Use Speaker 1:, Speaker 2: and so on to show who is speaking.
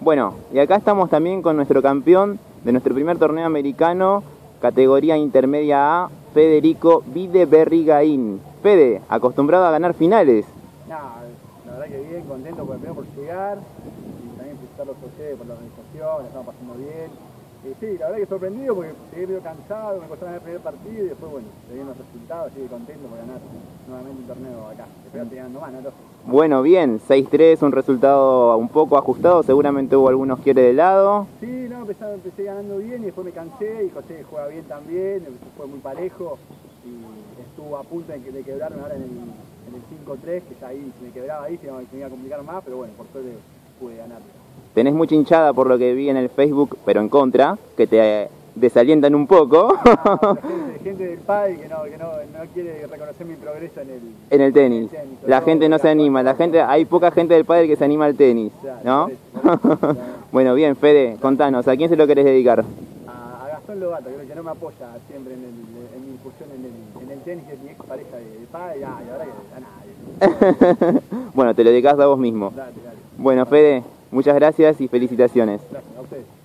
Speaker 1: Bueno, y acá estamos también con nuestro campeón de nuestro primer torneo americano, categoría intermedia A, Federico Videberrigaín. Fede, acostumbrado a ganar finales.
Speaker 2: No, la verdad que bien, contento por, primero por llegar y también felicitarlos a ustedes por la organización, la estamos pasando bien. Y sí, la verdad que sorprendido porque llegué medio cansado, me costó ganar el primer partido y después, bueno, se dieron los resultados, así que contento por ganar nuevamente un torneo acá. Espero que ganando más, ¿no?
Speaker 1: Bueno, bien, 6-3, un resultado un poco ajustado, seguramente hubo algunos quiere de lado.
Speaker 2: Sí, no, empecé, empecé ganando bien y después me cansé y José juega bien también, fue muy parejo y estuvo a punto de, de quebrarme ahora en el, en el 5-3, que ahí me quebraba ahí, se me iba a complicar más, pero bueno, por suerte pude ganar.
Speaker 1: Tenés mucha hinchada por lo que vi en el Facebook, pero en contra, que te desalientan un poco.
Speaker 2: Ah, gente, gente, del padre que, no, que no, no, quiere reconocer mi progreso en el,
Speaker 1: en el tenis. En el tenis. La gente no se anima, la gente, hay poca gente del padre que se anima al tenis, ¿no? Bueno, bien, Fede, contanos, ¿a quién se lo querés dedicar?
Speaker 2: A, a Gastón Lobato, creo que no me apoya siempre en, el, en mi incursión en el, en el, tenis, que es mi ex pareja de, de padre, y ahora que a nadie.
Speaker 1: bueno, te lo dedicás a vos mismo.
Speaker 2: Dale, dale.
Speaker 1: Bueno, Fede, muchas gracias y felicitaciones.
Speaker 2: Gracias.